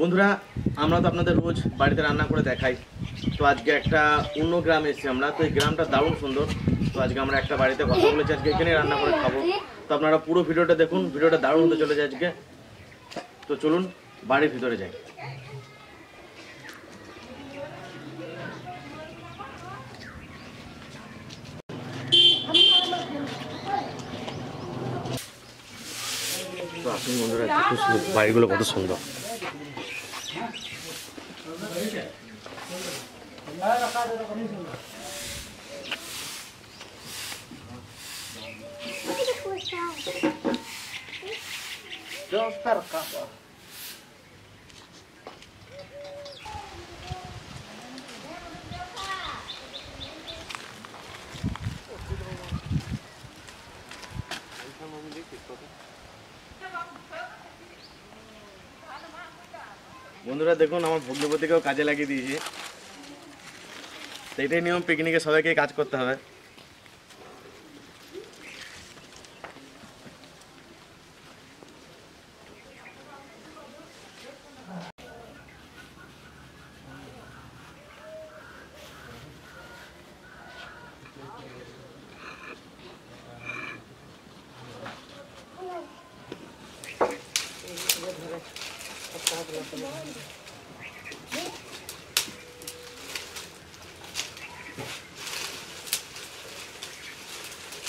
বন্ধুরা, আমরা তো আপনাদের রোজ বাড়িতে রান্না করে দেখাই। তো আজকে একটা অন্য গ্রামে এসেছি আমরা। তো এই গ্রামটা দারুণ সুন্দর। তো আজকে আমরা একটা বাড়িতে কথা বলেছি, আজকে এখানে রান্না করে খাব। তো আপনারা পুরো ভিডিওটা দেখুন, ভিডিওটা দারুণ হতে চলেছে আজকে। তো চলুন, বাড়ির ভিতরে যাই। তো বন্ধুরা বাড়িগুলো কত সুন্দর। বন্ধুরা দেখুন আমার ভগ্নপতিকেও কাজে লাগিয়ে দিয়েছি। সেইটাই নিয়ম পিকনিকে সবাইকে কাজ করতে হবে।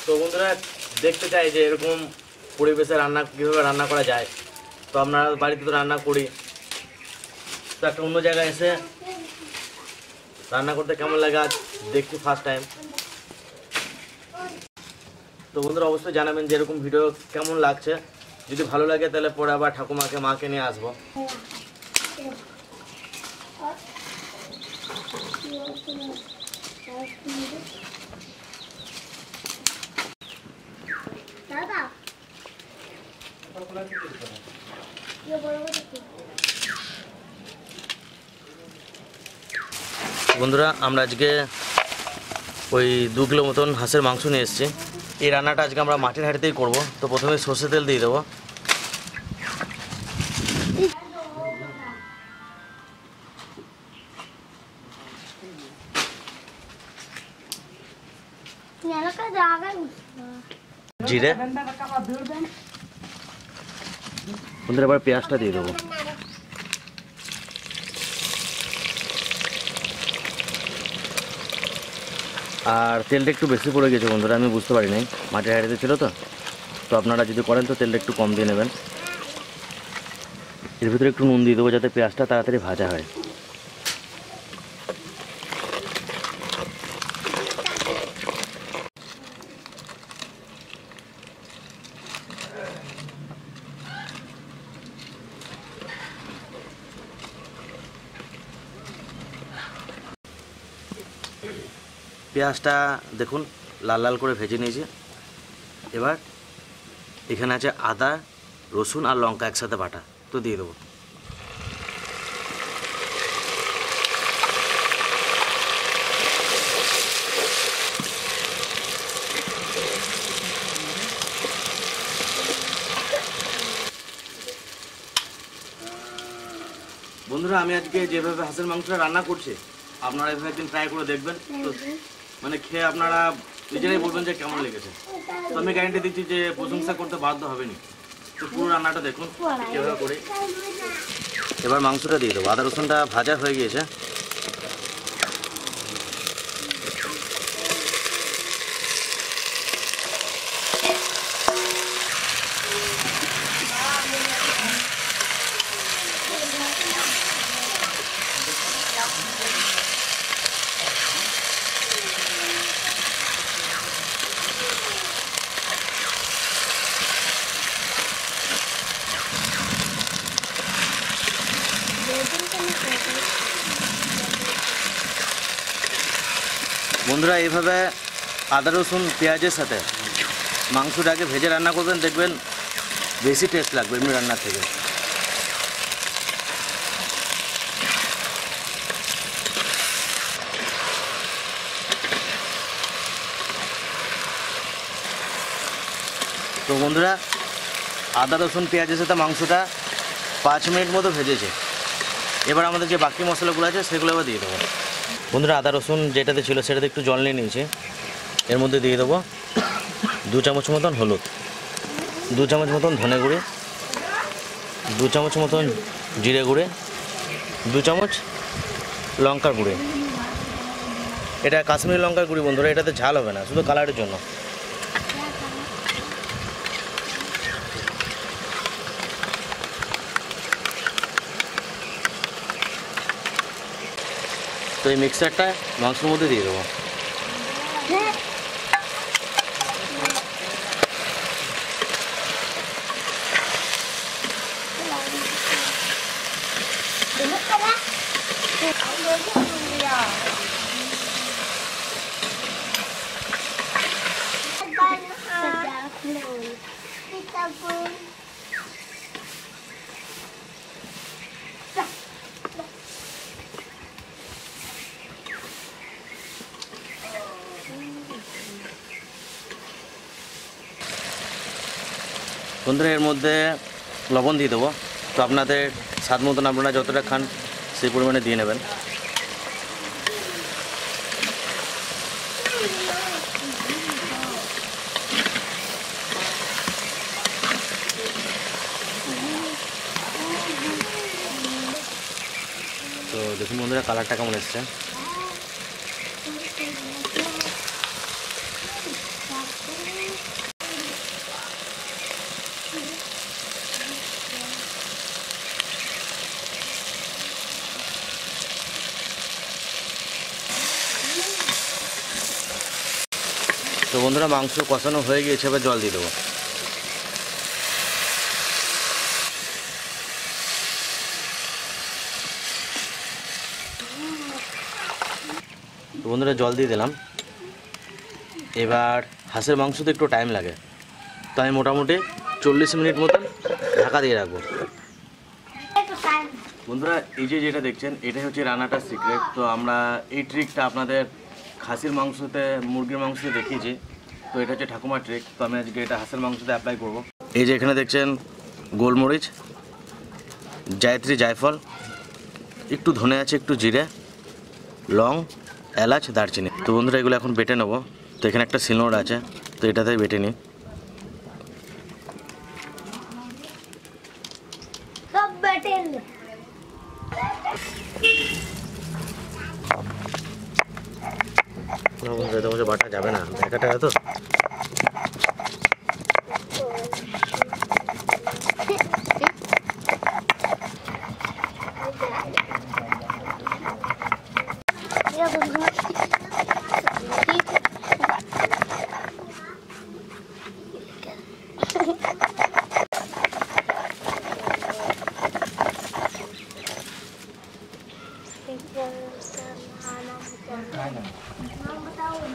তো বন্ধুরা, দেখতে চাই যে এরকম পরিবেশে রান্না, কীভাবে রান্না করা যায়। তো আমরা বাড়িতে তো রান্না করি। তো একটা অন্য জায়গায় এসে রান্না করতে কেমন লাগে আজ? দেখছি ফার্স্ট টাইম তো বন্ধুরা, অবশ্যই জানাবেন যে এরকম ভিডিও কেমন লাগছে। যদি ভালো লাগে তাহলে পরে আবার ঠাকুমাকে, মাকে নিয়ে আসব। দাদা। বন্ধুরা, আমরা আজকে ওই দু কিলো মতন হাঁসের মাংস নিয়ে এসেছি। এই রান্নাটা আজকে আমরা মাটির হাঁড়িতেই করব। তো প্রথমে সর্ষে তেল দিয়ে দেবো। জিরে বন্ধুরা এবার পেঁয়াজটা দিয়ে দেবো। আর তেলটা একটু বেশি পড়ে গেছে বন্ধুরা, আমি বুঝতে পারি নাই মাটির হাঁড়িতে ছিল তো। তো আপনারা যদি করেন তো তেলটা একটু কম দিয়ে নেবেন। এর ভিতরে একটু নুন দিয়ে দেবো যাতে পেঁয়াজটা তাড়াতাড়ি ভাজা হয়। পেঁয়াজটা দেখুন, লাল লাল করে ভেজে নিয়েছি। এবার এখানে আছে আদা, রসুন আর লঙ্কা একসাথে বাটা, তো দিয়ে দেবো। বন্ধুরা, আমি আজকে যেভাবে হাঁসের মাংসটা রান্না করছি, আপনারা এভাবে একদিন ট্রাই করে দেখবেন। তো মানে খেয়ে আপনারা নিজেরাই বলবেন যে কেমন লেগেছে। তো আমি গ্যারেন্টি দিচ্ছি যে প্রশংসা করতে বাধ্য হবেনি তো পুরো রান্নাটা দেখুন, কীভাবে করে। এবার মাংসটা দিয়ে দেবো। আদা রসুনটা ভাজা হয়ে গিয়েছে। বন্ধুরা, এইভাবে আদা, রসুন, পেঁয়াজের সাথে মাংসটাকে ভেজে রান্না করবেন, দেখবেন বেশি টেস্ট লাগবে এমনি রান্নার থেকে। তো বন্ধুরা, আদা, রসুন, পেঁয়াজের সাথে মাংসটা পাঁচ মিনিট মতো ভেজেছে। এবার আমাদের যে বাকি মশলাগুলো আছে সেগুলো এবার দিয়ে দেবো। বন্ধুরা আদা রসুন যেটাতে ছিল সেটাতে একটু জল নিয়ে নিয়েছি। এর মধ্যে দিয়ে দেবো দু চামচ মতন হলুদ, দু চামচ মতন ধনে গুঁড়ি, দু চামচ মতন জিরে গুঁড়ে, দু চামচ লঙ্কার গুঁড়ি। এটা কাশ্মীরি লঙ্কার গুঁড়ি বন্ধুরা, এটাতে ঝাল হবে না, শুধু কালারের জন্য। তো এই মিক্সারটা মাংসের মধ্যে দিয়ে দেবো বন্ধুরা, এর মধ্যে লবণ দিয়ে দেবো। তো আপনাদের স্বাদ মতন আপনারা যতটা খান, সেই পরিমাণে দিয়ে নেবেন। তো দেখুন বন্ধুরা, কালারটা কেমন এসছে। তো বন্ধুরা, মাংস কষানো হয়ে গিয়েছে, এবার জল দিয়ে দেবো। তো বন্ধুরা, জল দিয়ে দিলাম। এবার হাঁসের মাংস তো একটু টাইম লাগে। তো আমি মোটামুটি চল্লিশ মিনিট মতন ঢাকা দিয়ে রাখব। বন্ধুরা, এই যে যেটা দেখছেন, এটাই হচ্ছে রান্নাটার সিক্রেট তো আমরা এই ট্রিকটা আপনাদের খাসির মাংসতে, মুরগির মাংসতে দেখিয়েছি। তো এটা হচ্ছে ঠাকুমার ট্রিক তো আমি আজকে এটা হাঁসের মাংসতে অ্যাপ্লাই করব। এই যে এখানে দেখছেন গোলমরিচ, জায়ত্রী জায়ফল, একটু ধনে আছে, একটু জিরে, লং, এলাচ, দারচিনি। তো বন্ধুরা, এগুলো এখন বেটে নেব। তো এখানে একটা শিলনোড় আছে, তো এটাতে বেটে নিই। সব বেটেন বন্ধুরা বাটা যাবে না। একাটা তো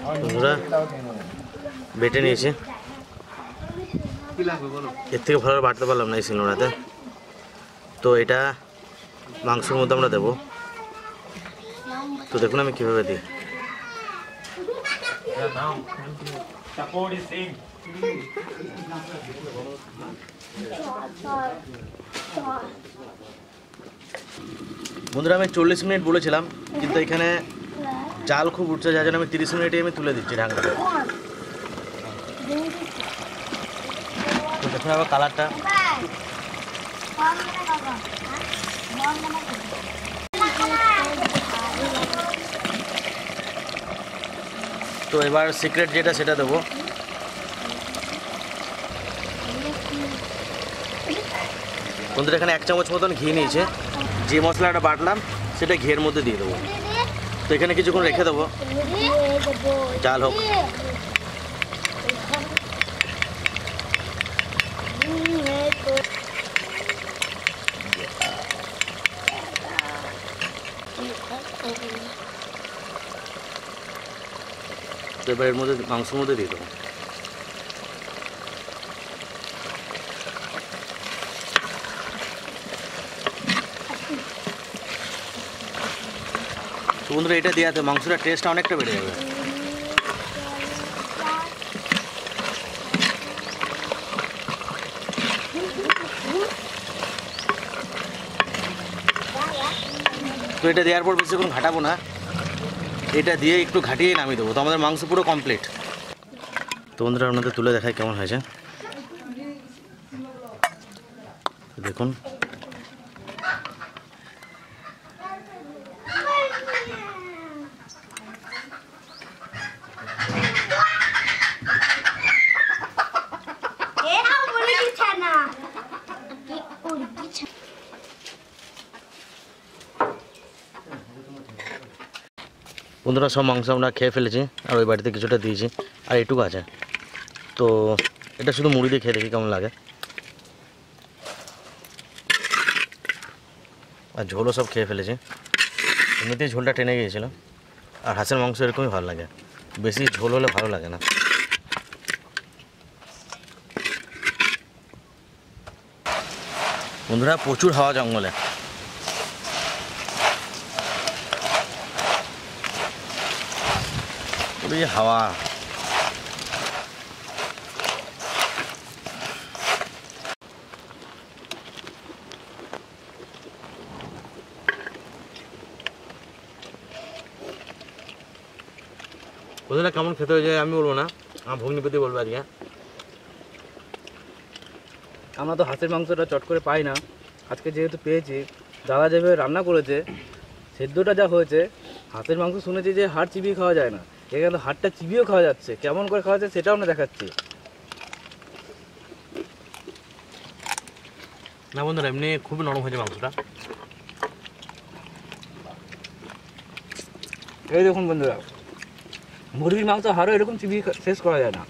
বন্ধুরা বেটে নিয়েছি। এর থেকে ভালো বাটতে পারলাম না এই শিলনোড়াতে তো এটা মাংসের মধ্যে আমরা দেবো। তো দেখুন আমি কীভাবে দিই। বন্ধুরা আমি চল্লিশ মিনিট বলেছিলাম, কিন্তু এখানে জাল খুব উঠছে, যার জন্য আমি তিরিশ মিনিটে আমি তুলে দিচ্ছি তো দেখুন আবার কালারটা। তো এবার সিক্রেট যেটা সেটা দেবো। বন্ধুরা, এখানে এক চামচ মতন ঘি নিয়েছে। যে মশলাটা বাটলাম, সেটা ঘিয়ের মধ্যে দিয়ে দেবো। তো এখানে কিছুক্ষণ রেখে দেবো। জাল হোক। এবার এর মধ্যে, মাংসের মধ্যে দিয়ে দেবো। বন্ধুরা, এটা দেওয়াতে মাংসটার টেস্টটা অনেকটা বেড়ে যাবে। তো এটা দেওয়ার পর বেশিক্ষণ ঘাটাবো না। এটা দিয়ে একটু ঘাটিয়ে নামিয়ে দেবো। তো আমাদের মাংস পুরো কমপ্লিট তো বন্ধুরা, আপনাদের তুলে দেখায় কেমন হয়েছে। দেখুন এরা বলে দিচ্ছে না কি ওর দিচ্ছে বন্ধুরা সব মাংস আমরা খেয়ে ফেলেছি আর ওই বাড়িতে কিছুটা দিয়েছি। আর এটুকু আছে। তো এটা শুধু মুড়ি দিয়ে খেয়ে দেখি কেমন লাগে। আর ঝোলও সব খেয়ে ফেলেছি। এমনিতেই ঝোলটা টেনে গিয়েছিল। আর হাঁসের মাংস এরকমই ভালো লাগে। বেশি ঝোল হলে ভালো লাগে না। বন্ধুরা, প্রচুর হাওয়া জঙ্গলে। যে হাওয়া। ওদের কেমন খেতে হয়েছে আমি বলব না। আমার ভগ্নিপতি বলব আজকে। আমরা তো হাঁসের মাংসটা চট করে পাই না। আজকে যেহেতু পেয়েছি দাদা যেভাবে রান্না করেছে সেদ্ধটা যা হয়েছে হাঁসের মাংস শুনেছি যে হাড় চিবিয়ে খাওয়া যায় না। এখানে হাড়টা চিবিয়েও খাওয়া যাচ্ছে। কেমন করে খাওয়া যাচ্ছে সেটাও আমরা দেখাচ্ছি। না বন্ধুরা এমনি খুবই নরম হয়েছে মাংসটা। এই দেখুন বন্ধুরা মুরগির মাংস হাড়ও এরকম চিবিয়ে খা- শেষ করা যায় না।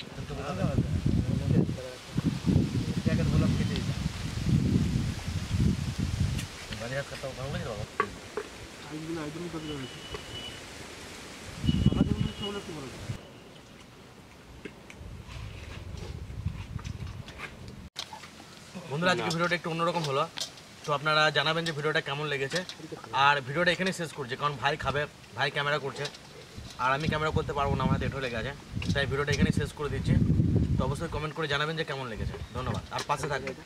বন্ধুরা আজকে ভিডিওটা একটু অন্যরকম হলো। তো আপনারা জানাবেন যে ভিডিওটা কেমন লেগেছে। আর ভিডিওটা এখানেই শেষ করছে কারণ ভাই খাবে ভাই ক্যামেরা করছে। আর আমি ক্যামেরা করতে পারব না আমার হাতে লেগে আছে। তাই ভিডিওটা এখানেই শেষ করে দিচ্ছি। তো অবশ্যই কমেন্ট করে জানাবেন যে কেমন লেগেছে। ধন্যবাদ। আর পাশে থাকবেন।